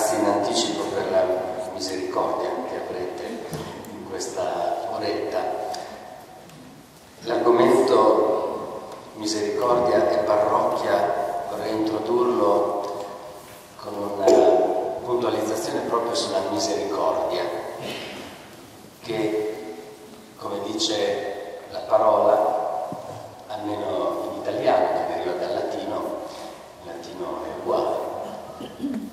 grazie in anticipo per la misericordia che avrete in questa oretta. L'argomento misericordia e parrocchia vorrei introdurlo con una puntualizzazione proprio sulla misericordia, che come dice la parola, almeno in italiano, che deriva dal latino, il latino è uguale,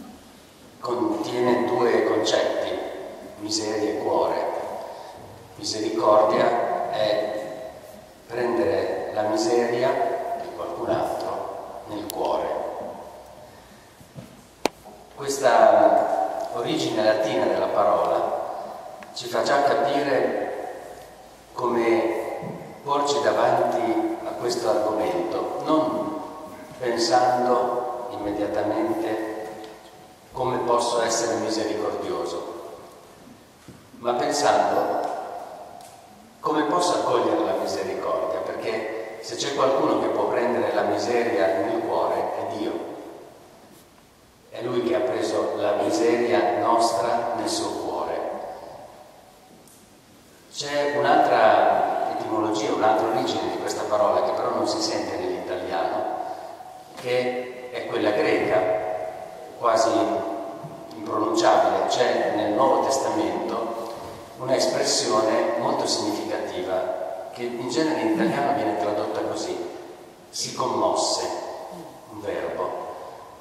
contiene due concetti, miseria e cuore. Misericordia è prendere la miseria di qualcun altro nel cuore. Questa origine latina della parola ci fa già capire come porci davanti a questo argomento, non pensando immediatamente come posso essere misericordioso, ma pensando come posso accogliere la misericordia, perché se c'è qualcuno che può prendere la miseria nel cuore è Dio. È Lui che ha preso la miseria nostra nel suo cuore. C'è un'altra etimologia, un'altra origine di questa parola che però non si sente nell'italiano, che è quella greca, quasi impronunciabile, c'è nel Nuovo Testamento un'espressione molto significativa che in genere in italiano viene tradotta così, si commosse, un verbo,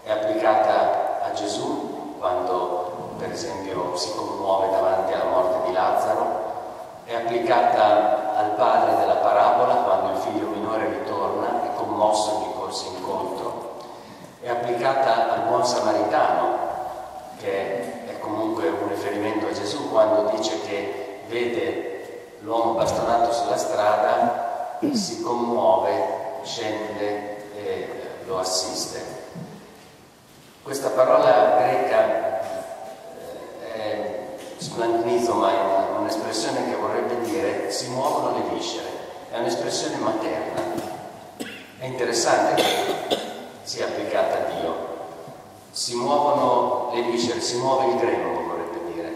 è applicata a Gesù quando per esempio si commuove davanti alla morte di Lazzaro, è applicata al padre della parabola quando il figlio minore ritorna, è commosso e gli corse incontro, è applicata al buon samaritano, che è comunque un riferimento a Gesù quando dice che vede l'uomo bastonato sulla strada, si commuove, scende e lo assiste. Questa parola greca eh, è splendizoma, è un'espressione che vorrebbe dire si muovono le viscere, è un'espressione materna. È interessante che sia applicata a Dio. Si muovono le viscere, si muove il grembo, vorrebbe dire.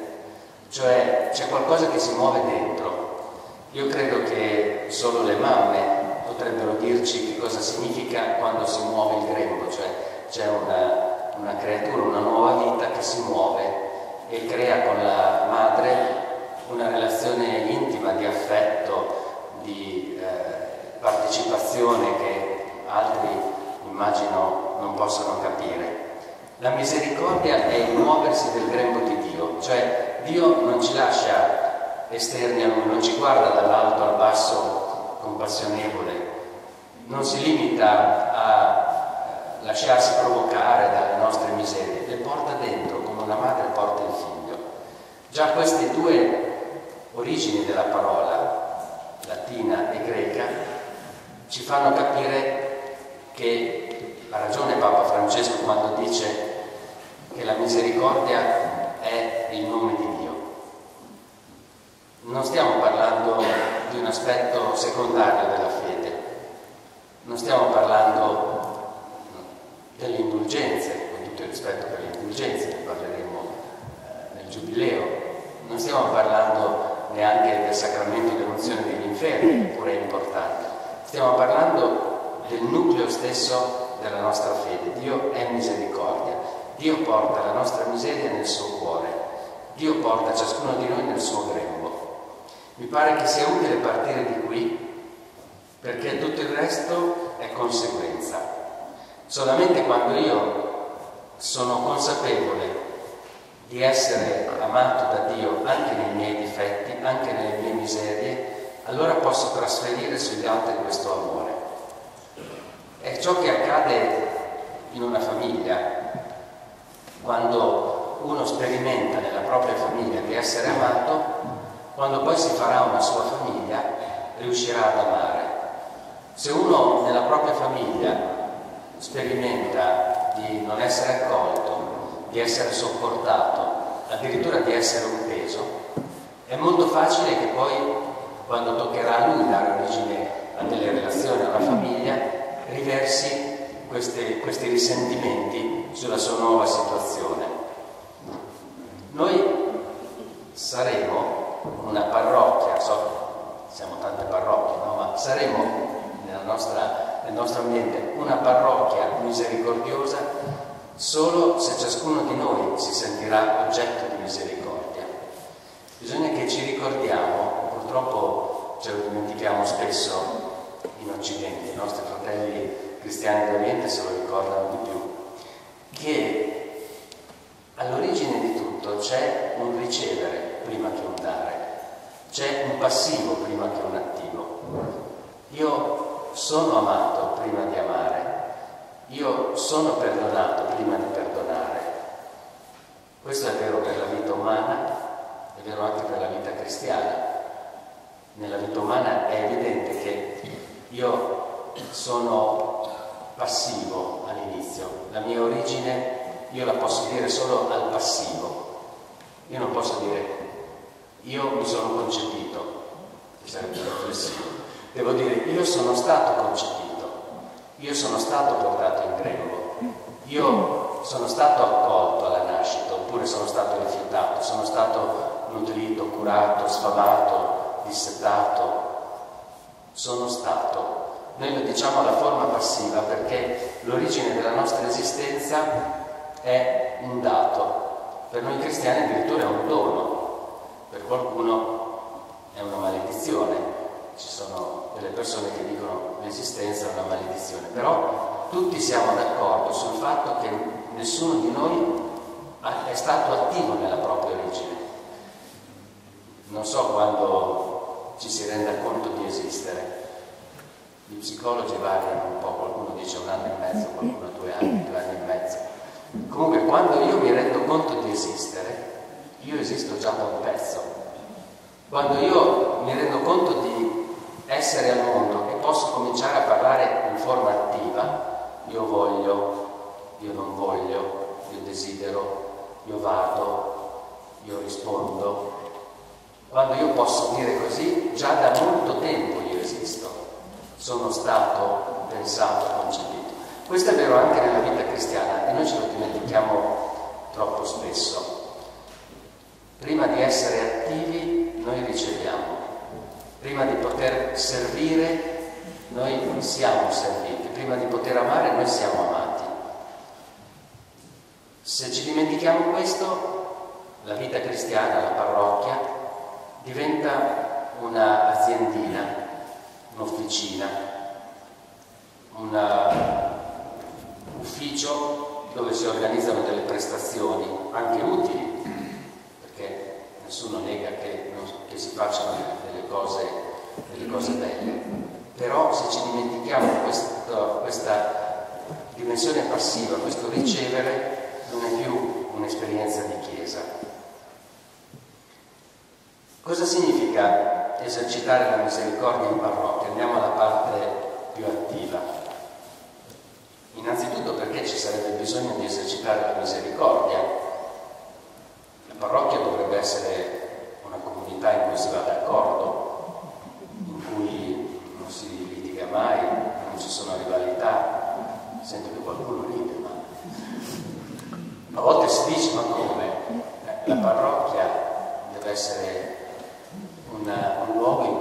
Cioè c'è qualcosa che si muove dentro. Io credo che solo le mamme potrebbero dirci che cosa significa quando si muove il grembo, cioè c'è una, una creatura, una nuova vita che si muove e crea con la madre una relazione intima di affetto, di eh, partecipazione che altri immagino non possono capire. La misericordia è il muoversi del grembo di Dio, cioè Dio non ci lascia esterni a Lui, non ci guarda dall'alto al basso compassionevole, non si limita a lasciarsi provocare dalle nostre miserie, le porta dentro come una madre porta il figlio. Già queste due origini della parola, latina e greca, ci fanno capire che ha ragione Papa Francesco quando dice che la misericordia è il nome di Dio. Non stiamo parlando di un aspetto secondario della fede, non stiamo parlando delle indulgenze, con tutto il rispetto per le indulgenze, ne parleremo eh, nel Giubileo, non stiamo parlando neanche del sacramento dell'unzione degli infermi, eppure è importante, stiamo parlando del nucleo stesso della nostra fede. Dio è misericordia. Dio porta la nostra miseria nel suo cuore. Dio porta ciascuno di noi nel suo grembo. Mi pare che sia utile partire di qui perché tutto il resto è conseguenza. Solamente quando io sono consapevole di essere amato da Dio anche nei miei difetti, anche nelle mie miserie, allora posso trasferire sugli altri questo amore. È ciò che accade in una famiglia quando uno sperimenta nella propria famiglia di essere amato, quando poi si farà una sua famiglia riuscirà ad amare. Se uno nella propria famiglia sperimenta di non essere accolto, di essere sopportato, addirittura di essere un peso, è molto facile che poi quando toccherà a lui dare origine a delle relazioni, a una famiglia, riversi queste, questi risentimenti sulla sua nuova situazione. Noi saremo una parrocchia, so, siamo tante parrocchie, no? ma saremo nostra, nel nostro ambiente una parrocchia misericordiosa solo se ciascuno di noi si sentirà oggetto di misericordia. Bisogna che ci ricordiamo, purtroppo ce lo dimentichiamo spesso in Occidente, i nostri fratelli cristiani d'Oriente se lo ricordano di più, che all'origine di tutto c'è un ricevere prima che un dare, c'è un passivo prima che un attivo. Io sono amato prima di amare, io sono perdonato prima di perdonare. Questo è vero per la vita umana, è vero anche per la vita cristiana. Nella vita umana è evidente che io sono passivo all'inizio, la mia origine io la posso dire solo al passivo, io non posso dire io mi sono concepito, sarebbe riflessivo, devo dire io sono stato concepito, io sono stato portato in grembo, io sono stato accolto alla nascita oppure sono stato rifiutato, sono stato nutrito, curato, sfamato, dissetato, sono stato. Noi lo diciamo alla forma passiva perché l'origine della nostra esistenza è un dato, per noi cristiani addirittura è un dono, per qualcuno è una maledizione. Ci sono delle persone che dicono l'esistenza è una maledizione, però tutti siamo d'accordo sul fatto che nessuno di noi è stato attivo nella propria origine. Non so quando ci si renda conto di esistere. Gli psicologi variano un po', qualcuno dice un anno e mezzo, qualcuno due anni, due anni e mezzo. Comunque quando io mi rendo conto di esistere, io esisto già da un pezzo. Quando io mi rendo conto di essere al mondo e posso cominciare a parlare in forma attiva, io voglio, io non voglio, io desidero, io vado, io rispondo. Quando io posso dire così, già da molto tempo io sono stato pensato, concepito. Questo è vero anche nella vita cristiana e noi ce lo dimentichiamo troppo spesso. Prima di essere attivi noi riceviamo, prima di poter servire noi siamo serviti, prima di poter amare noi siamo amati. Se ci dimentichiamo questo, la vita cristiana, la parrocchia, diventa un'aziendina, un'officina, una ufficio dove si organizzano delle prestazioni anche utili, perché nessuno nega che, che si facciano delle cose, delle cose, belle, però se ci dimentichiamo questo, questa dimensione passiva, questo ricevere, non è più un'esperienza di chiesa. Cosa significa esercitare la misericordia in parrocchia? Andiamo alla parte più attiva. Innanzitutto perché ci sarebbe bisogno di esercitare la misericordia. La parrocchia dovrebbe essere una comunità in cui si va d'accordo, in cui non si litiga mai, non ci sono rivalità. Sento che qualcuno ride, ma a volte si dice ma come? La parrocchia deve essere una, un luogo in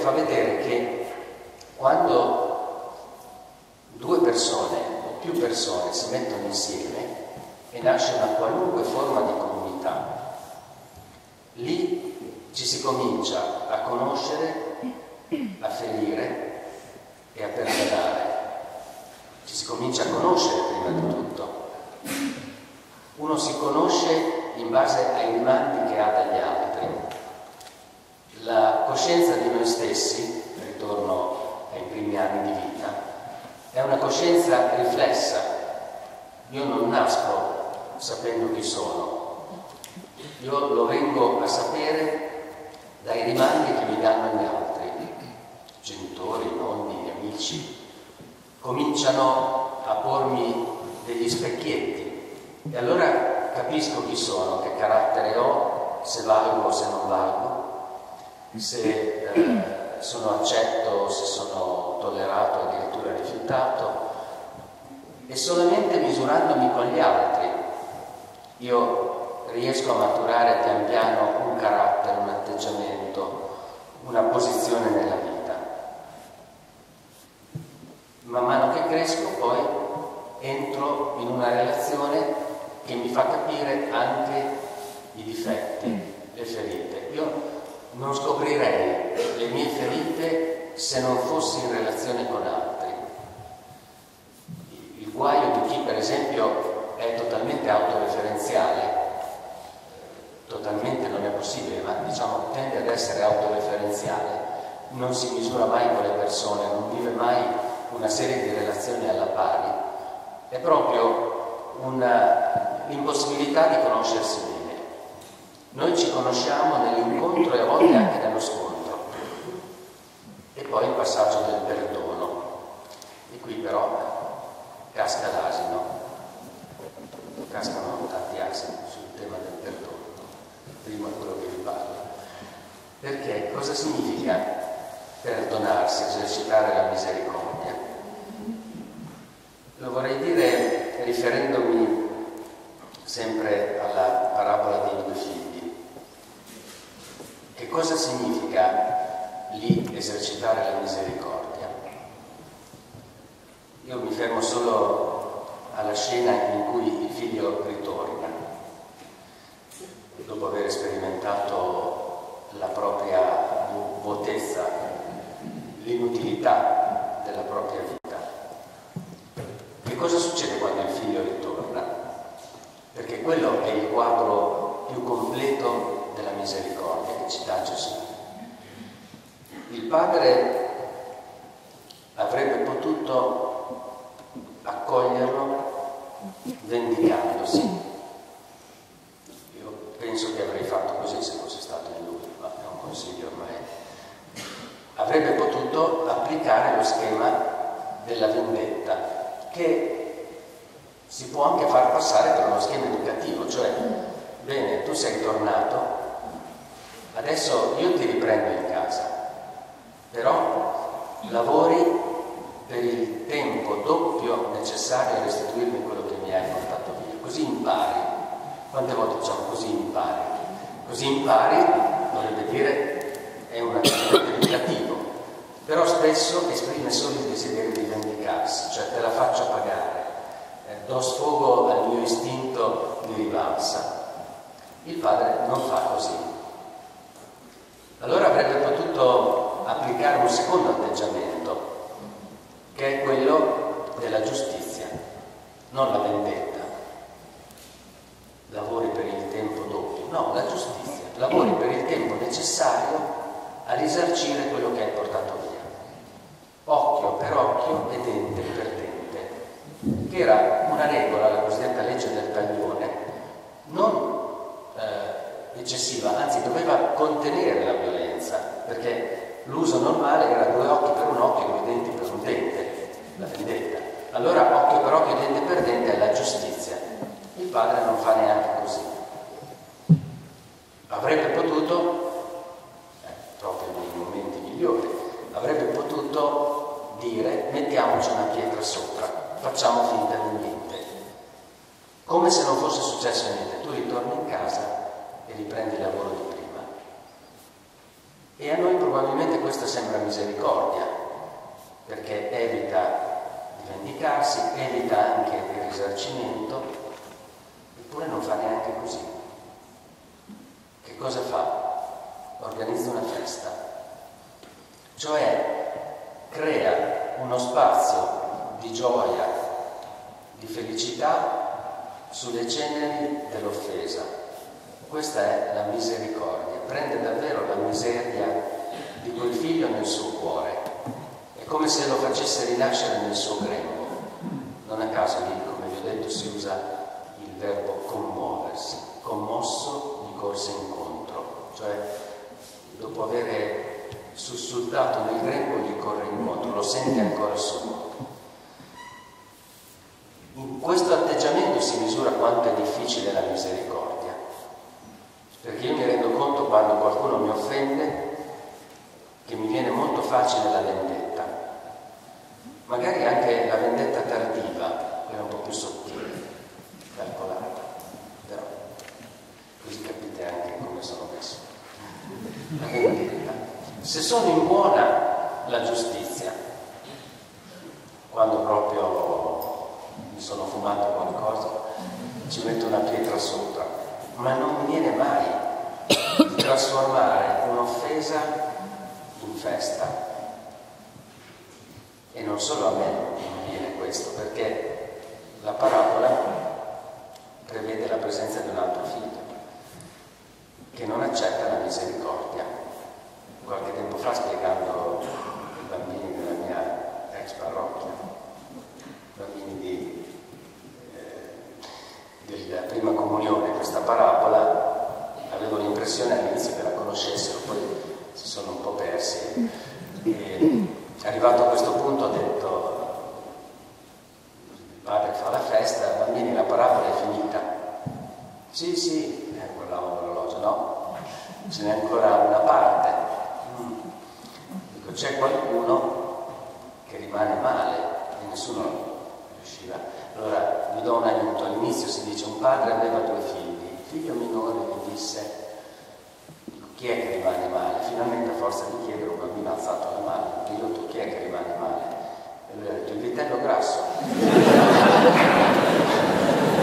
fa vedere che quando due persone o più persone si mettono insieme e nasce una qualunque forma di comunità, lì ci si comincia a conoscere, a ferire e a perdonare. Ci si comincia a conoscere prima di tutto. Uno si conosce in base ai rimandi che ha dagli altri. La coscienza di noi stessi, ritorno ai primi anni di vita, è una coscienza riflessa. Io non nasco sapendo chi sono, io lo vengo a sapere dai rimandi che mi danno gli altri, genitori, nonni, amici. Cominciano a pormi degli specchietti e allora capisco chi sono, che carattere ho, se valgo o se non valgo, se eh, sono accetto, se sono tollerato, addirittura rifiutato, e solamente misurandomi con gli altri io riesco a maturare pian piano un carattere, un atteggiamento, una posizione nella vita. Man mano che cresco poi entro in una relazione che mi fa capire anche i difetti, le ferite. Io non scoprirei le mie ferite se non fossi in relazione con altri. Il guaio di chi, per esempio, è totalmente autoreferenziale, totalmente non è possibile, ma diciamo tende ad essere autoreferenziale, non si misura mai con le persone, non vive mai una serie di relazioni alla pari, è proprio l'impossibilità di conoscersi bene. Noi ci conosciamo nell'incontro e a volte anche nello scontro. E poi il passaggio del perdono. E qui però casca l'asino. Cascano tanti asini sul tema del perdono. Prima quello che vi parlo. Perché cosa significa perdonarsi, esercitare la misericordia? Lo vorrei dire riferendomi sempre alla parabola dei due figli. Che cosa significa lì esercitare la misericordia? Io mi fermo solo alla scena in cui il figlio ritorna, dopo aver sperimentato la propria vuotezza, l'inutilità della propria vita. Che cosa succede quando il figlio ritorna? Perché quello è il quadro più completo della misericordia che ci dà Gesù. Il Padre avrebbe potuto accoglierlo vendicandosi. Io penso che avrei fatto così se fosse stato in lui, ma è un consiglio ormai. Avrebbe potuto applicare lo schema della vendetta, che si può anche far passare per uno schema educativo, cioè, bene, tu sei tornato, Adesso io ti riprendo in casa, però lavori per il tempo doppio necessario a restituirmi quello che mi hai portato via, così impari. Quante volte diciamo così impari? Così impari vorrebbe dire è un atteggiamento educativo, però spesso esprime solo il desiderio di vendicarsi, cioè te la faccio pagare, eh, do sfogo al mio istinto di rivalsa. Il padre non fa così, allora avrebbe potuto applicare un secondo atteggiamento, che è quello della giustizia, non la vendetta. Lavori per il tempo doppio, no, la giustizia. Lavori per il tempo necessario a risarcire quello che hai portato via. Occhio per occhio e dente per dente, che era una regola, la cosiddetta legge del taglione, non eccessiva, anzi doveva contenere la violenza, perché l'uso normale era due occhi per un occhio e due denti per un dente, la vendetta. Allora occhio per occhio, dente per dente è la giustizia. Il padre non fa neanche così. Avrebbe potuto, eh, proprio nei momenti migliori, avrebbe potuto dire pietra sopra, facciamo finta di niente. Come se non fosse successo niente. Tu ritorni in casa e riprendi il lavoro di prima. E a noi probabilmente questa sembra misericordia, perché evita di vendicarsi, evita anche il risarcimento, eppure non fa neanche così. Che cosa fa? Organizza una festa, cioè crea uno spazio di gioia, di felicità sulle ceneri dell'offesa questa è la misericordia, prende davvero la miseria di quel figlio nel suo cuore, è come se lo facesse rinascere nel suo grembo. Non a caso come vi ho detto, si usa il verbo commuoversi, commosso gli corse incontro, cioè dopo aver sussultato nel grembo gli corre incontro, lo sente ancora suo. Questo atteggiamento si misura quanto è difficile la misericordia perché io mi rendo conto quando qualcuno mi offende che mi viene molto facile la vendetta, magari anche la vendetta tardiva, quella un po' più sottile, calcolata, però così capite anche come sono messo. La vendetta. Se sono in buona la giustizia, quando proprio sono fumato qualcosa, ci metto una pietra sopra ma non viene mai di trasformare un'offesa in festa. E non solo a me viene questo, perché la parabola prevede la presenza di un altro figlio che non accetta la misericordia. Qualche tempo fa spiegando i bambini della mia ex parrocchia, bambini di della prima comunione questa parabola, avevo l'impressione all'inizio che la conoscessero, poi si sono un po' persi. E arrivato a questo punto ho detto, padre fa la festa, bambini la parabola è finita. Sì, sì, eh, guardavo l'orologio, no, ce n'è ancora una parte. Mm. Dico, c'è qualcuno che rimane male e nessuno riusciva allora vi do un aiuto, all'inizio si dice un padre aveva due figli, il figlio minore gli disse chi è che rimane male? Finalmente a forza di chiedere un bambino ha alzato la mano, dillo tu chi è che rimane male? E lui ha detto il vitello grasso.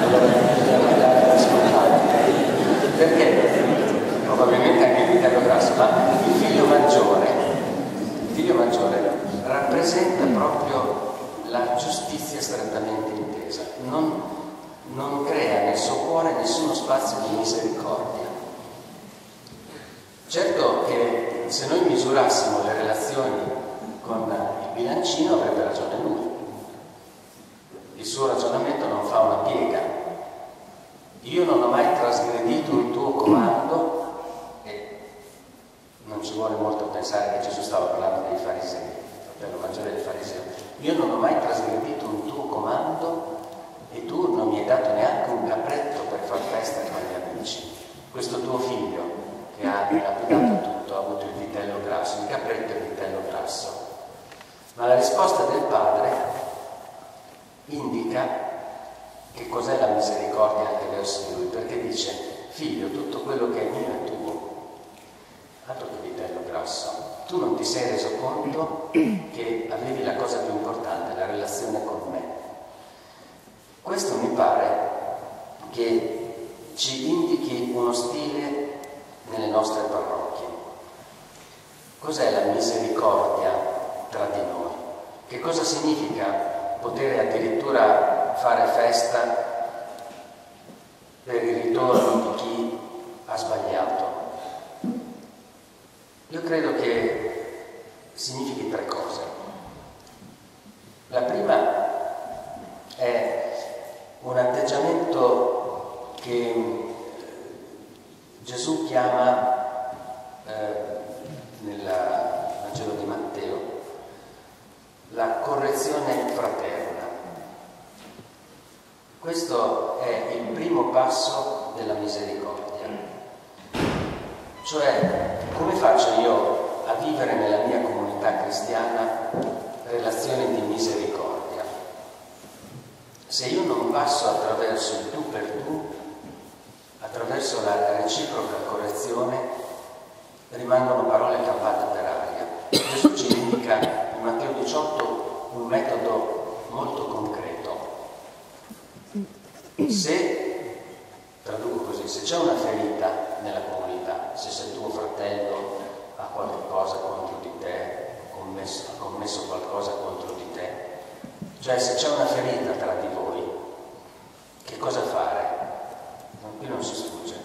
allora bisogna andare ad ascoltare. Perché? Probabilmente anche il vitello grasso, ma il figlio maggiore, il figlio maggiore rappresenta proprio la giustizia strettamente intesa, non, non crea nel suo cuore nessuno spazio di misericordia. Certo che se noi misurassimo le relazioni con il bilancino avrebbe ragione lui. Il suo ragionamento non fa una piega. Io non ho mai trasgredito il tuo comando e non ci vuole molto pensare che Gesù stava parlando dei farisei, maggiore dei farisei io non ho mai trasgredito un tuo comando e tu non mi hai dato neanche un capretto per far festa con gli amici. Questo tuo figlio che ha dilapidato tutto ha avuto il vitello grasso, il capretto e il vitello grasso. Ma la risposta del padre indica che cos'è la misericordia anche verso di lui, perché dice, figlio, tutto quello che è mio è tuo. Altro che vitello grasso tu non ti sei reso conto che avevi la cosa più importante, la relazione con me. Questo mi pare che ci indichi uno stile nelle nostre parrocchie. Cos'è la misericordia tra di noi? Che cosa significa poter addirittura fare festa per il ritorno di chi ha sbagliato? Io credo che significhi tre cose. La prima è un atteggiamento che Gesù chiama eh, nel Vangelo di Matteo la correzione fraterna. Questo è il primo passo della misericordia. Cioè, come faccio io a vivere nella mia comunità cristiana relazioni di misericordia? Se io non passo attraverso il tu per tu, attraverso la reciproca correzione, rimangono parole campate per aria. Gesù ci indica in Matteo 18 un metodo molto concreto se, traduco così, se c'è una ferita nella comunità, se sei tuo fratello ha qualche cosa contro di te, commesso, ha commesso qualcosa contro di te, cioè se c'è una ferita tra di voi, che cosa fare? Qui non si sfugge.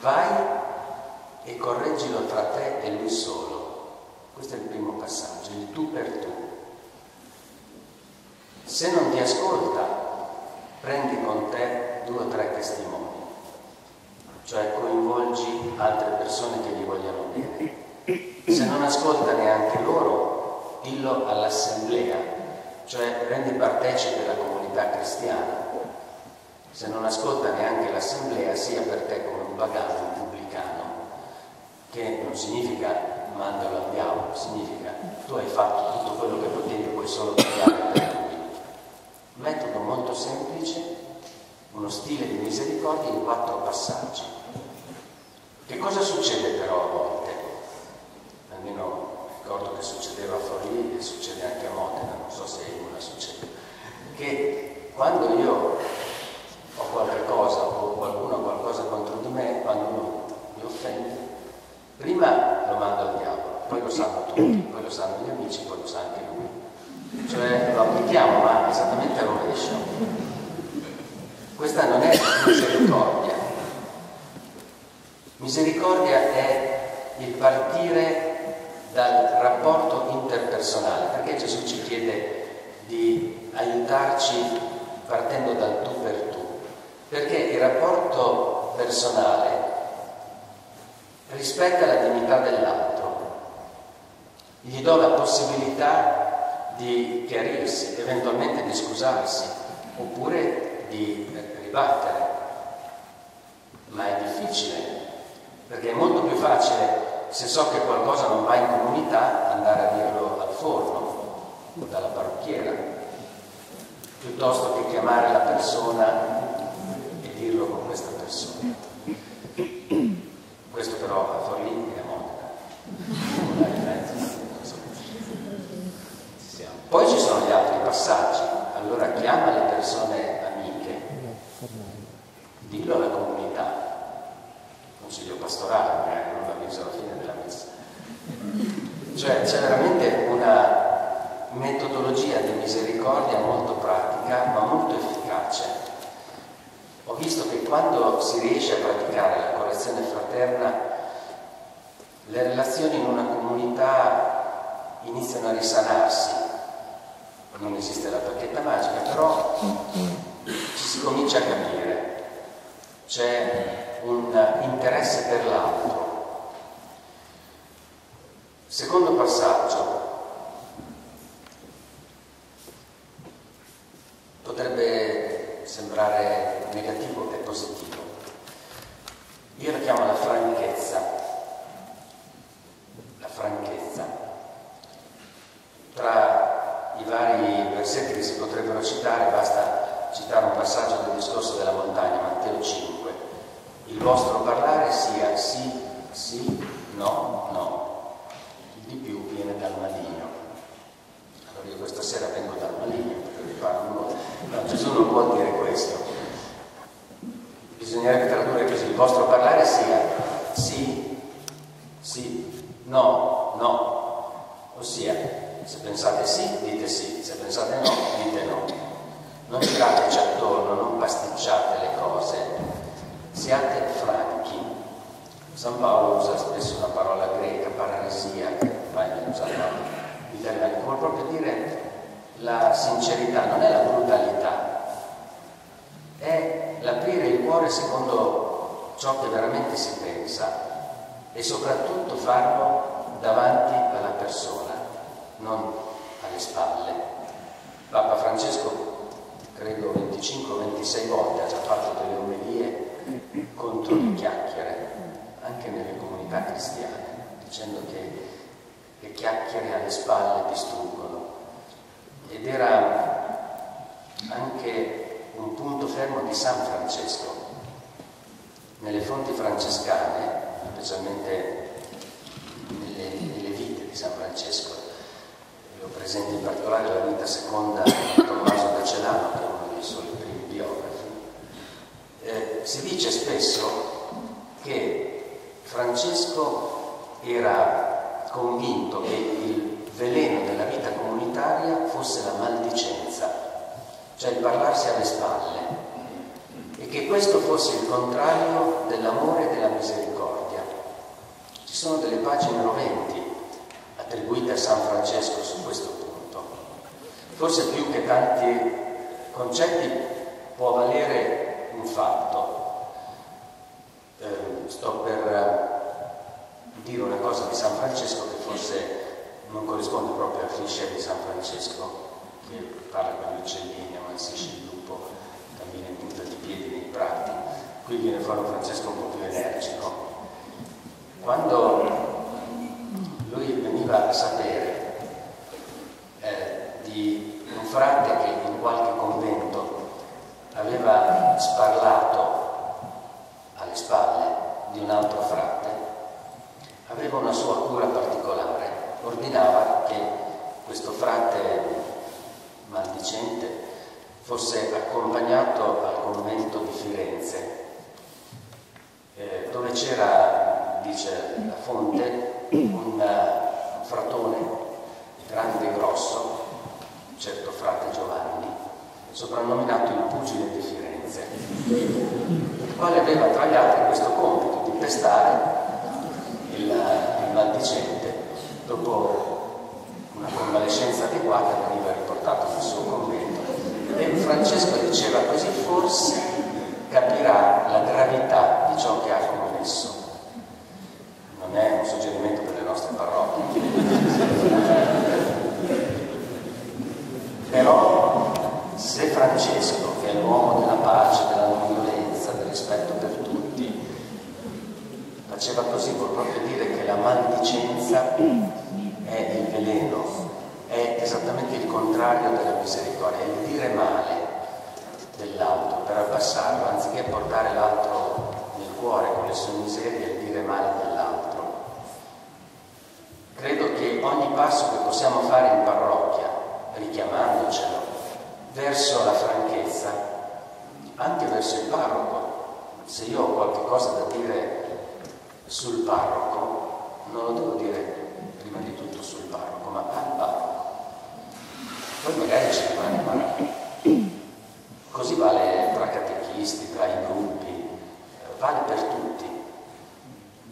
Vai e correggilo tra te e lui solo. Questo è il primo passaggio, il tu per tu. Se non ti ascolta, prendi con te due o tre testimoni, cioè coinvolgi altre persone che gli vogliono bene. Se non ascolta neanche loro, dillo all'assemblea, cioè rendi partecipe la comunità cristiana. Se non ascolta neanche l'assemblea, sia per te come un pagano, un pubblicano, che non significa mandalo al diavolo, significa tu hai fatto tutto quello che potevi, puoi solo pagare per Metodo molto semplice, uno stile di misericordia in quattro passaggi. Che cosa succede però a volte? Almeno ricordo che succedeva a Forlì e succede anche a Modena, non so se a una succede. Che quando io ho qualche cosa o qualcuno ha qualcosa contro di me, quando uno mi offende, prima lo mando al diavolo, poi lo sanno tutti, poi lo sanno gli amici, poi lo sa anche lui cioè lo applichiamo ma esattamente al rovescio. Questa non è misericordia. Misericordia è il partire dal rapporto interpersonale, perché Gesù ci chiede di aiutarci partendo dal tu per tu, perché il rapporto personale rispetta la dignità dell'altro, gli do la possibilità di chiarirsi, eventualmente di scusarsi, oppure di ribattere. Ma è difficile, perché è molto più facile, se so che qualcosa non va in comunità, andare a dirlo al forno dalla parrucchiera, piuttosto che chiamare la persona e dirlo con questa persona. Questo però a Forlì è Modena. Poi ci sono gli altri passaggi, allora chiama le persone amiche, dillo alla comunità, consiglio pastorale, magari non va visto alla fine della messa. Cioè c'è veramente metodologia di misericordia molto pratica ma molto efficace. Ho visto che quando si riesce a praticare la correzione fraterna, le relazioni in una comunità iniziano a risanarsi, non esiste la bacchetta magica, però ci si comincia a capire, c'è un interesse per l'altro. Secondo passaggio, potrebbe sembrare negativo e positivo. Io la chiamo la franchezza, la franchezza tra i vari versetti che si potrebbero citare, basta citare un passaggio del discorso della montagna, Matteo 5. Il vostro parlare sia sì, sì, no, no. Il di più viene dal maligno. Allora io questa sera vengo dal maligno, perché vi parlo No, Gesù non può dire questo. Bisognerebbe tradurre così, il vostro parlare sia sì, sì, no, no. Ossia, se pensate sì, dite sì, se pensate no, dite no. Non girateci attorno, non pasticciate le cose, siate franchi. San Paolo usa spesso una parola greca, pararesia, che poi viene usata in italiano, vuol proprio dire la sincerità, non è la brutalità, è l'aprire il cuore secondo ciò che veramente si pensa e soprattutto farlo davanti alla persona non alle spalle. Papa Francesco, credo 25 5-6 volte ha già fatto delle omelie contro le chiacchiere, anche nelle comunità cristiane, dicendo che le chiacchiere alle spalle distruggono. Ed era anche un punto fermo di San Francesco. Nelle fonti francescane, specialmente nelle, nelle vite di San Francesco, ho presente in particolare la vita seconda di Tommaso da Celano, che è uno dei suoi primi biografi, si dice spesso che Francesco era convinto che il veleno della vita comunitaria fosse la maldicenza, cioè il parlarsi alle spalle, e che questo fosse il contrario dell'amore e della misericordia. Ci sono delle pagine roventi attribuite a San Francesco su questo punto. Forse più che tanti concetti può valere un fatto. Eh, sto per dire una cosa di San Francesco che forse non corrisponde proprio al cliché di San Francesco, che parla con gli uccellini, ammansisce il lupo, cammina in punta di piedi nei prati. Qui viene fuori un Francesco un po' più energico. Quando lui veniva a sapere eh, di un frate che in qualche convento aveva sparlato alle spalle di un altro frate, aveva una sua cura particolare, ordinava che questo frate maldicente fosse accompagnato al convento di Firenze, eh, dove c'era, dice la fonte, un fratone grande e grosso, certo frate Giovanni, soprannominato il pugile di Firenze, il quale aveva tra gli altri questo compito di pestare il, il maldicente. Dopo convalescenza adeguata veniva riportato nel suo convento. E Francesco diceva così forse capirà la gravità di ciò che ha commesso non è un suggerimento per le nostre parrocchie. Però se Francesco, che è l'uomo della pace, della non violenza, del rispetto per tutti, faceva così vuol proprio dire che la maldicenza è il veleno, è esattamente il contrario della misericordia, è il dire male dell'altro per abbassarlo, anziché portare l'altro nel cuore con le sue miserie, il dire male dell'altro. Credo che ogni passo che possiamo fare in parrocchia, richiamandocelo, verso la franchezza, anche verso il parroco, se io ho qualche cosa da dire sul parroco, non lo devo dire prima di tutto sul parroco, ma al parroco. Poi magari ci rimane male. Così vale tra catechisti, tra i gruppi, vale per tutti.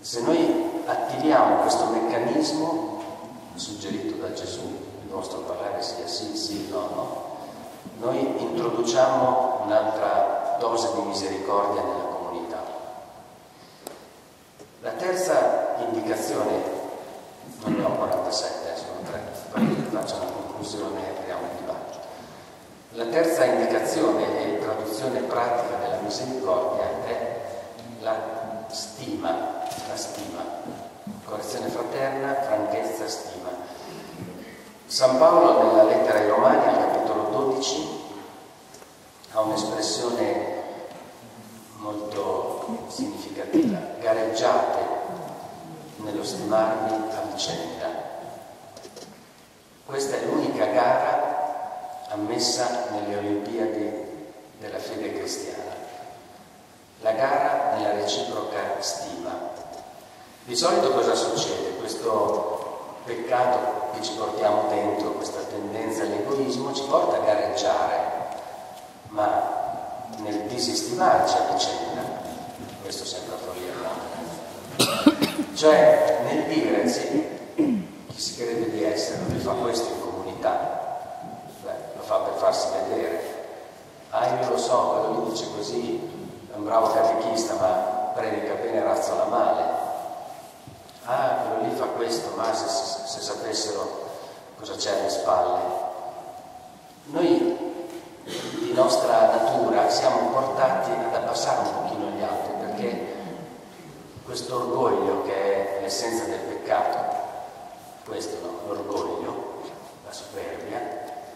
Se noi attiviamo questo meccanismo suggerito da Gesù, il nostro parlare sia sì, sì, no, no, noi introduciamo un'altra dose di misericordia nella comunità. La terza indicazione, non ne ho 47, sono tre, poi faccio una conclusione e apriamo il dibattito. La terza indicazione e traduzione pratica della misericordia è la stima, la stima, correzione fraterna, franchezza, stima. San Paolo nella lettera ai Romani al capitolo 12 ha un'espressione molto significativa, gareggiate nello stimarvi a vicenda. Questa è l'unica gara ammessa nelle Olimpiadi della fede cristiana la gara nella reciproca stima. Di solito cosa succede? Questo peccato che ci portiamo dentro, questa tendenza all'egoismo, ci porta a gareggiare, disestimarci a vicenda, questo sembra follia no? Cioè nel dire sì, chi si crede di essere, lui fa questo in comunità, Beh, lo fa per farsi vedere. Ah, io lo so, quello mi dice così, è un bravo catechista ma predica bene e razzola male. Ah, quello lì fa questo, ma se, se, se sapessero cosa c'è alle spalle. Noi di nostra natura siamo portati ad abbassare un pochino gli altri, perché questo orgoglio che è l'essenza del peccato, questo no, l'orgoglio, la superbia,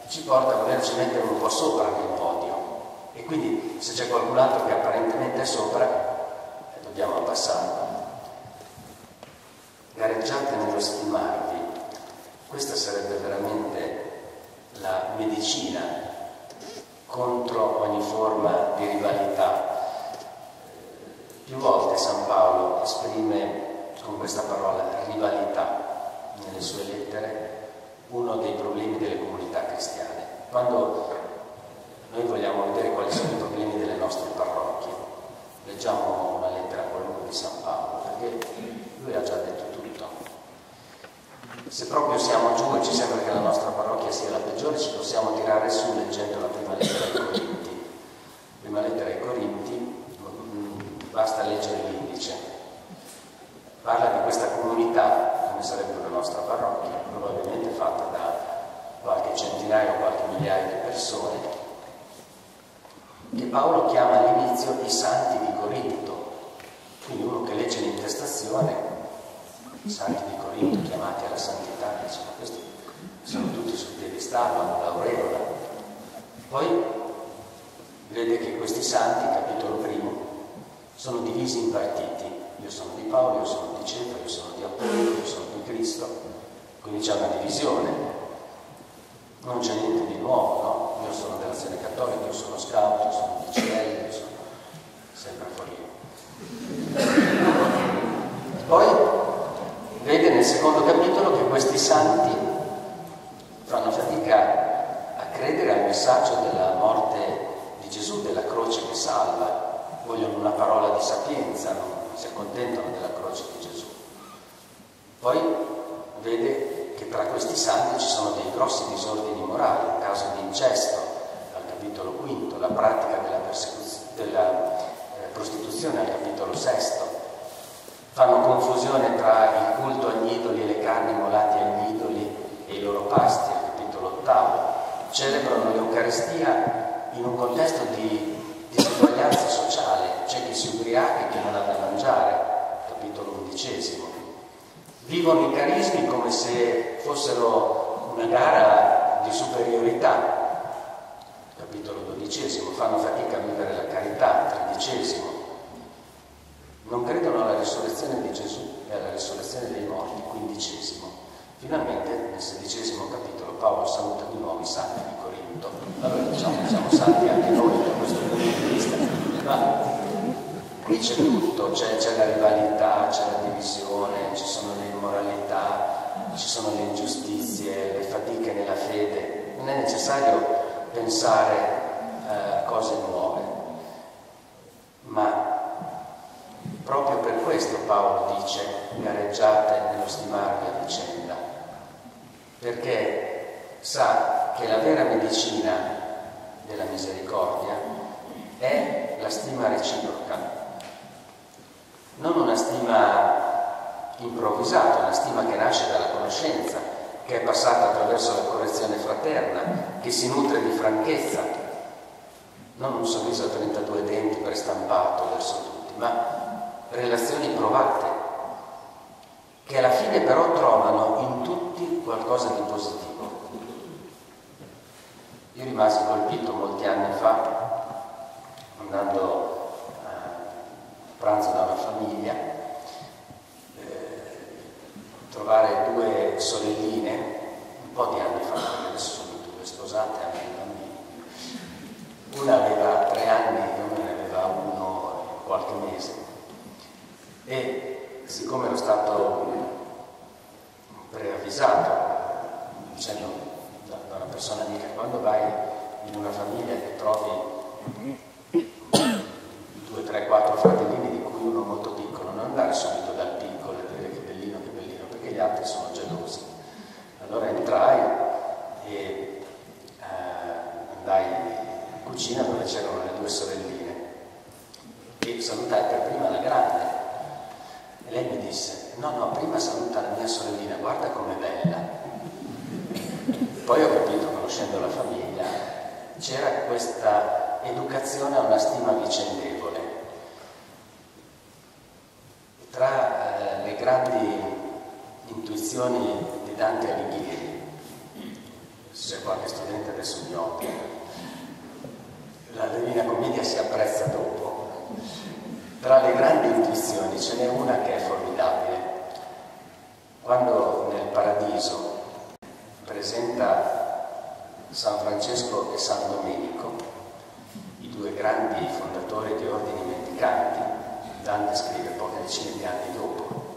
ci porta a volerci mettere un po' sopra il podio. E quindi se c'è qualcun altro che apparentemente è sopra, eh, dobbiamo abbassarlo. Gareggiate nello stimarvi, questa sarebbe veramente la medicina contro ogni forma di rivalità. Più volte San Paolo esprime con questa parola rivalità nelle sue lettere uno dei problemi delle comunità cristiane. Quando noi vogliamo vedere quali sono i problemi delle nostre parrocchie, leggiamo una lettera qualunque di San Paolo, perché lui ha già detto. Se proprio siamo giù e ci sembra che la nostra parrocchia sia la peggiore, ci possiamo tirare su leggendo la prima lettera ai Corinti. Prima lettera ai Corinti, mm, basta leggere l'indice. Parla di questa comunità, come sarebbe la nostra parrocchia, probabilmente fatta da qualche centinaio o qualche migliaio di persone, che Paolo chiama all'inizio i santi di Corinto. Quindi uno che legge l'intestazione i santi di Corinto chiamati alla santità, insomma, questi sono tutti sul piedistallo, hanno l'aureola. Poi vede che questi santi, capitolo primo, sono divisi in partiti. Io sono di Paolo, io sono di Cefa, io sono di Apollo, io sono di Cristo. Quindi c'è una divisione. Non c'è niente di nuovo, no? Io sono dell'azione cattolica, io sono scout, io sono di Cirelli, io sono sempre fuori. Poi vede nel secondo capitolo che questi santi fanno fatica a credere al messaggio della morte di Gesù, della croce che salva, vogliono una parola di sapienza, non si accontentano della croce di Gesù. Poi vede che tra questi santi ci sono dei grossi disordini morali, un caso di incesto al capitolo quinto, la pratica della, della eh, prostituzione al capitolo sesto, fanno confusione tra il culto agli idoli e le carni immolate agli idoli e i loro pasti, al capitolo ottavo, celebrano l'Eucaristia in un contesto di disuguaglianza sociale, c'è chi si ubriaca e chi non ha da mangiare, capitolo undicesimo. Vivono i carismi come se fossero una gara di superiorità, capitolo dodicesimo, fanno fatica a vivere la carità, tredicesimo non credono alla risurrezione di Gesù e alla risurrezione dei morti, quindicesimo. Finalmente nel sedicesimo capitolo Paolo saluta di nuovo i santi di Corinto. Allora diciamo, siamo santi anche noi da questo punto di vista, ma qui c'è tutto, c'è, c'è la rivalità, c'è la divisione, ci sono le immoralità, ci sono le ingiustizie, le fatiche nella fede. Non è necessario pensare eh, cose nuove, ma Proprio per questo Paolo dice gareggiate nello stimarvi a vicenda, perché sa che la vera medicina della misericordia è la stima reciproca, non una stima improvvisata, una stima che nasce dalla conoscenza, che è passata attraverso la correzione fraterna, che si nutre di franchezza, non un sorriso a 32 denti prestampato verso tutti, ma relazioni provate, che alla fine però trovano in tutti qualcosa di positivo. Io rimasi colpito molti anni fa, andando a pranzo da una famiglia, eh, trovare due sorelline, un po' di anni fa, adesso sono due sposate, hanno dei bambini. Una aveva tre anni e una ne aveva uno qualche mese e siccome ero stato preavvisato dicendo da, da una persona amica quando vai in una famiglia che trovi due, tre, quattro fratellini di cui uno molto piccolo, non andare subito dal piccolo e dire che bellino, che bellino, perché gli altri sono gelosi. Allora entrai e eh, andai in cucina dove c'erano le due sorelline e salutai per prima la grande e lei mi disse, no, no, prima saluta la mia sorellina, guarda com'è bella. Poi ho capito, conoscendo la famiglia, c'era questa educazione a una stima vicendevole. Tra eh, le grandi intuizioni di Dante Alighieri, se qualche studente adesso mi occhia, la Divina Commedia si apprezza dopo. Tra le grandi intuizioni ce n'è una che è formidabile. Quando nel Paradiso presenta San Francesco e San Domenico, i due grandi fondatori di ordini mendicanti, Dante scrive poche decine di anni dopo,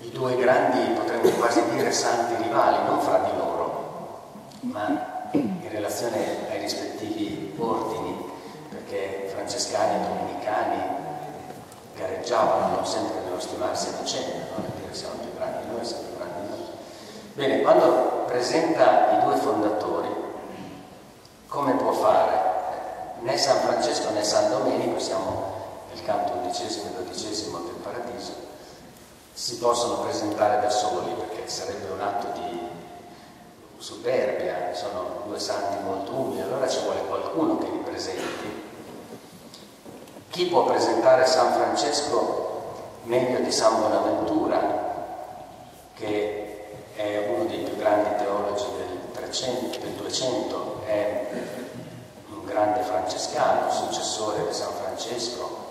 i due grandi, potremmo quasi dire, santi rivali, non fra di loro, ma in relazione ai rispettivi ordini, perché francescani e domenicani gareggiavano sempre nello stimarsi a vicenda, non è dire siamo più grandi noi, siamo più grandi noi. Bene, quando presenta i due fondatori, come può fare? Né San Francesco né San Domenico, siamo nel canto undicesimo e dodicesimo del Paradiso, si possono presentare da soli perché sarebbe un atto di superbia, sono due santi molto umili, allora ci vuole qualcuno che li presenti. Chi può presentare San Francesco meglio di San Bonaventura, che è uno dei più grandi teologi del, 300, del 200, è un grande francescano, successore di San Francesco.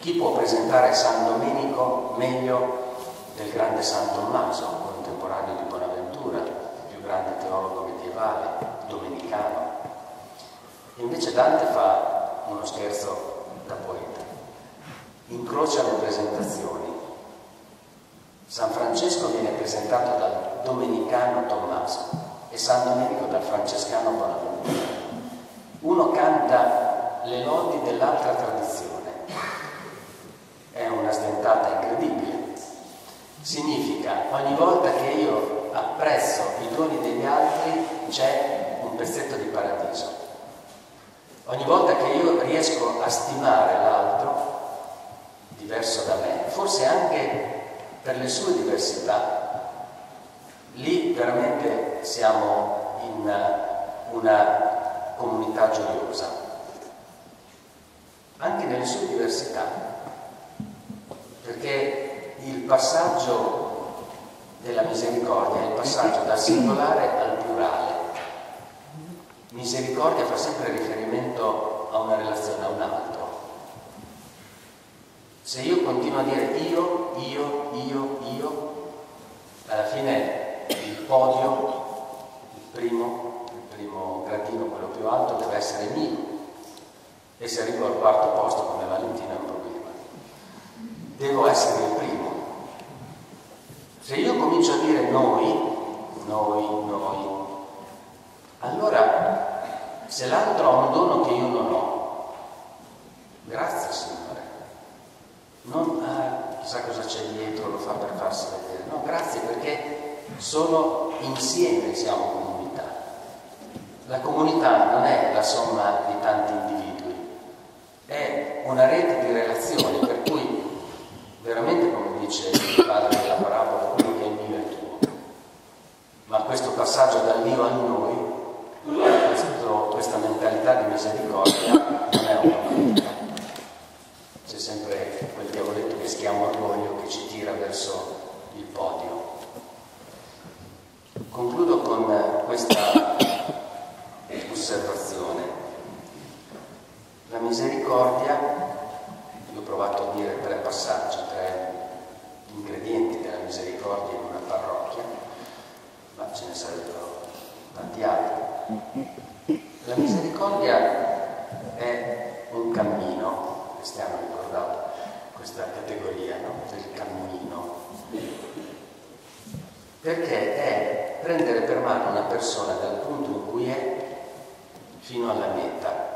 Chi può presentare San Domenico meglio del grande San Tommaso, contemporaneo di Bonaventura, più grande teologo medievale, domenicano. Invece Dante fa uno scherzo da poeta, incrocia le presentazioni. San Francesco viene presentato dal domenicano Tommaso e San Domenico dal francescano Bonaventura. Uno canta le lodi dell'altra tradizione. È una sventata incredibile Significa ogni volta che io apprezzo i doni degli altri c'è un pezzetto di paradiso. Ogni volta che io riesco a stimare l'altro, diverso da me, forse anche per le sue diversità, lì veramente siamo in una comunità gioiosa, anche nelle sue diversità, perché il passaggio della misericordia è il passaggio dal singolare al plurale. Misericordia fa sempre riferimento a una relazione, a un altro. Se io continuo a dire io, io, io, io, alla fine il podio, primo, il primo gradino, quello più alto, deve essere mio. E se arrivo al quarto posto come Valentino è un problema. Devo essere il primo se io comincio a dire noi, noi, noi, allora se l'altro ha un dono che io non ho, grazie Signore, non ah, chissà cosa c'è dietro, lo fa per farsi vedere, no, grazie perché sono insieme, siamo. La comunità non è la somma di tanti individui, è una rete di relazioni per cui veramente come dice il padre della parabola, quello che è mio è tuo. Ma questo passaggio dall'io a noi, questo, questa mentalità di misericordia non è una malattia. C'è sempre quel diavoletto che si chiama orgoglio che ci tira verso il podio. Concludo con questa osservazione. La misericordia, io ho provato a dire tre passaggi, ingredienti della misericordia in una parrocchia, ma ce ne sarebbero tanti altri. La misericordia è un cammino, stiamo ricordando questa categoria no? del cammino, perché è prendere per mano una persona dal punto in cui è fino alla meta.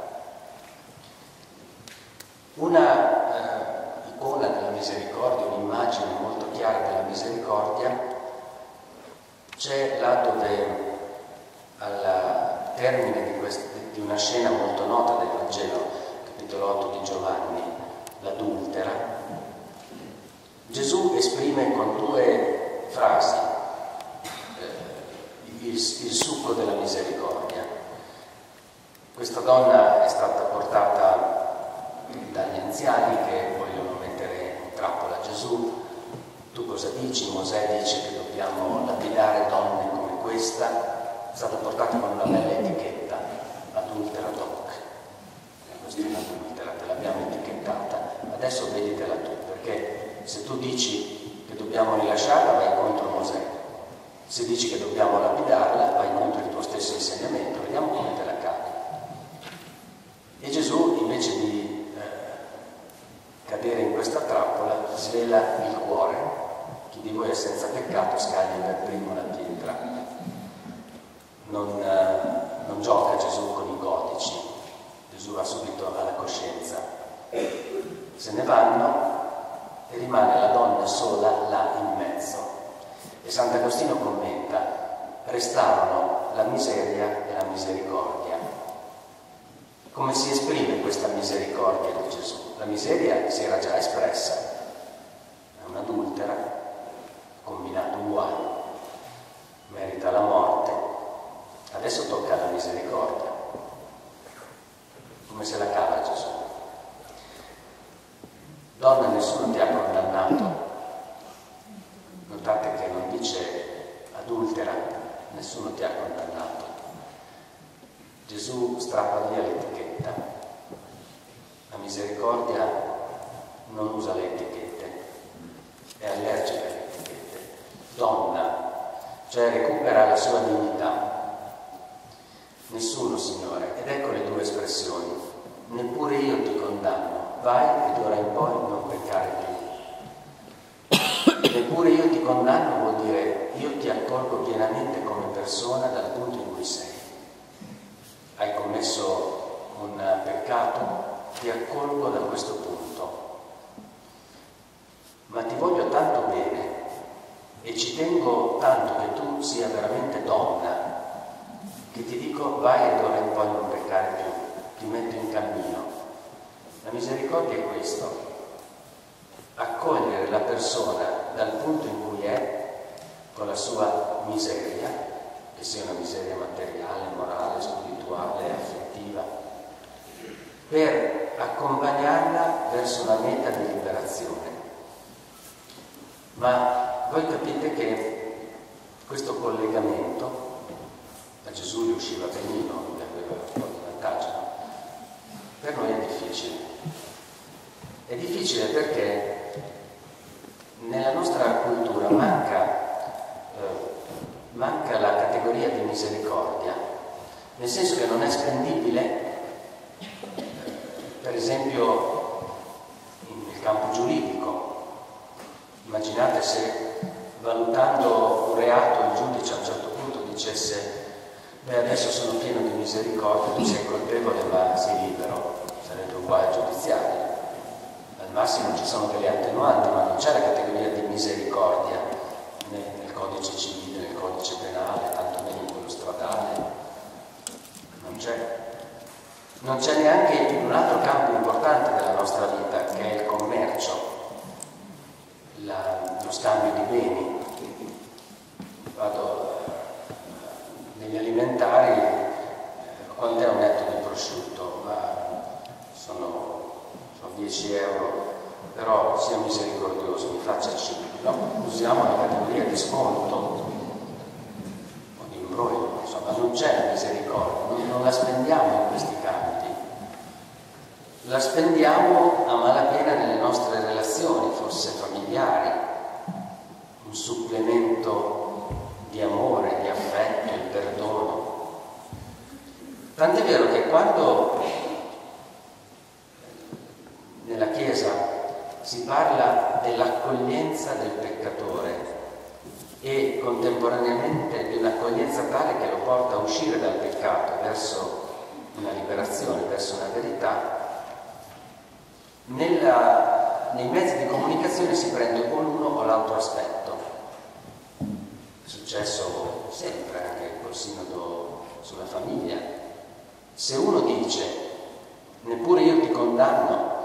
Una eh, icona della misericordia, un'immagine molto chiara della misericordia, c'è là dove al termine di, quest- di una scena molto nota del Vangelo, capitolo 8 di Giovanni, l'adultera, Gesù esprime con due frasi eh, il, il succo della misericordia. Questa donna è stata portata dagli anziani che vogliono mettere in trappola Gesù. Tu cosa dici? Mosè dice che dobbiamo lapidare donne come questa. È stata portata con una bella etichetta, adultera doc. Questa è un'adultera, te l'abbiamo etichettata. Adesso veditela tu, perché se tu dici che dobbiamo rilasciarla vai contro Mosè. Se dici che dobbiamo lapidarla vai contro il tuo stesso insegnamento. Vediamo come te la e Gesù, invece di eh, cadere in questa trappola, svela il cuore. Chi di voi è senza peccato scagli per primo la pietra. Non, eh, non gioca Gesù con i codici, Gesù va subito alla coscienza. Se ne vanno e rimane la donna sola là in mezzo. E Sant'Agostino commenta, restarono la miseria e la misericordia come si esprime questa misericordia di Gesù? La miseria si era già espressa, è un'adultera, combinato un guaio, merita la morte, adesso tocca la misericordia. Come se la cava Gesù? Donna, nessuno ti ha condannato. Notate che non dice adultera, nessuno ti ha condannato. Gesù strappa via l'etichetta etichetta. La misericordia non usa le etichette, è allergica alle etichette. Donna, cioè recupera la sua dignità. Nessuno, Signore, ed ecco le due espressioni. Neppure io ti condanno, vai e d'ora in poi più. Neppure io ti condanno vuol dire io ti accolgo pienamente come persona dal punto in cui sei. Hai commesso un peccato, ti accolgo da questo punto. Ma ti voglio tanto bene e ci tengo tanto che tu sia veramente donna, che ti dico vai e d'ora in poi non peccare più, ti metto in cammino. La misericordia è questo, accogliere la persona dal punto in cui è, con la sua miseria, che sia una miseria materiale, morale, spirituale, affettiva, per accompagnarla verso una meta di liberazione. Ma voi capite che questo collegamento, a Gesù gli usciva benino, lui aveva un po' di vantaggio, per noi è difficile. È difficile perché nella nostra cultura manca, eh, manca la categoria di misericordia, nel senso che non è spendibile per esempio nel campo giuridico. Immaginate se valutando un reato il giudice a un certo punto dicesse beh adesso sono pieno di misericordia, tu sei colpevole ma sei libero, sarebbe uguale giudiziario. Massimo ci sono delle attenuanti, ma non c'è la categoria di misericordia nel, nel codice civile, nel codice penale, tanto meno in quello stradale. Non c'è. Non c'è neanche in un altro campo importante della nostra vita, che è il commercio, la, lo scambio di beni. Vado eh, negli alimentari, eh, quanto è un netto di prosciutto? Ma sono, sono 10 euro, però sia misericordioso, mi faccia 5. No, usiamo la categoria di sconto o di imbroglio, insomma non c'è misericordia, non, non la spendiamo in questi casi la spendiamo a malapena nelle nostre relazioni, forse familiari, un supplemento di amore, di affetto, di perdono. Tant'è vero che quando nella Chiesa si parla dell'accoglienza del peccatore e contemporaneamente di un'accoglienza tale che lo porta a uscire dal peccato verso una liberazione, verso una verità, nella, nei mezzi di comunicazione si prende o l'uno o l'altro aspetto. È successo sempre anche col sinodo sulla famiglia. Se uno dice neppure io ti condanno,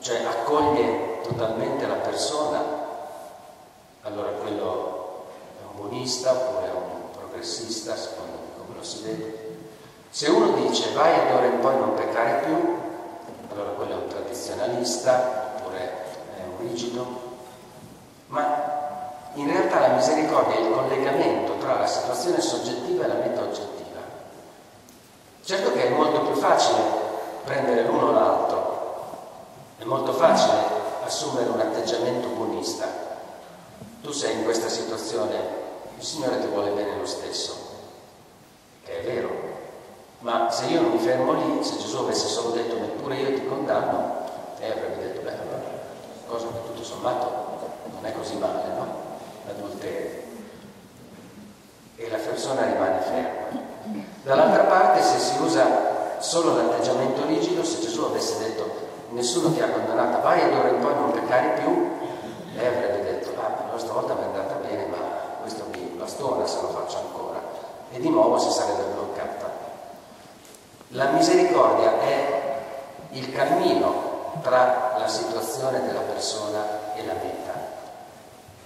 cioè accoglie totalmente la persona, allora quello è un buonista oppure è un progressista, secondo come lo si vede. Se uno dice vai e d'ora in poi non peccare più, allora quello è un tradizionalista oppure è un rigido, ma in realtà la misericordia è il collegamento tra la situazione soggettiva e la meta oggettiva. Certo che è molto più facile prendere l'uno o l'altro, è molto facile assumere un atteggiamento buonista. Tu sei in questa situazione, il Signore ti vuole bene lo stesso, che è vero, ma se io non mi fermo lì, se Gesù avesse solo detto neppure io ti condanno, e avrebbe detto, beh, allora, cosa che tutto sommato non è così male, no? L'adulterio. E la persona rimane ferma. Dall'altra parte, se si usa solo l'atteggiamento rigido, se Gesù avesse detto nessuno ti ha condannata, vai e d'ora in poi non peccare più, lei avrebbe detto, ah, la volta mi è andata bene, ma questo mi bastona se lo faccio ancora. E di nuovo si sarebbe bloccata. La misericordia è il cammino tra la situazione della persona e la meta.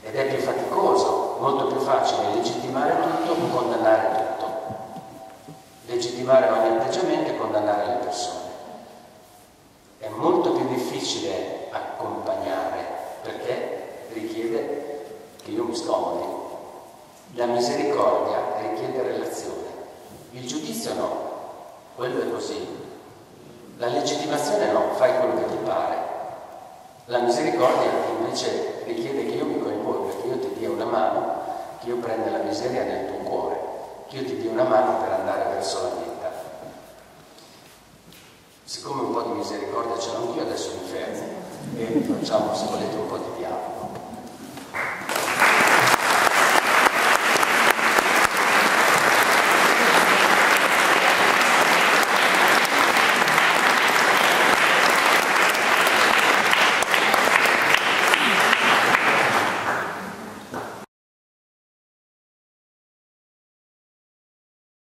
Ed è più faticoso, molto più facile legittimare tutto che condannare tutto. Legittimare ogni atteggiamento e condannare le persone. È molto più difficile accompagnare perché richiede che io mi scomodi. La misericordia richiede relazione. Il giudizio no, quello è così, la legittimazione no, fai quello che ti pare. La misericordia invece richiede che io mi coinvolga, che io ti dia una mano, che io prenda la miseria nel tuo cuore, che io ti dia una mano per andare verso la vita. Siccome un po' di misericordia ce l'ho anch'io, adesso mi fermo e facciamo, se volete, un po' di dialogo.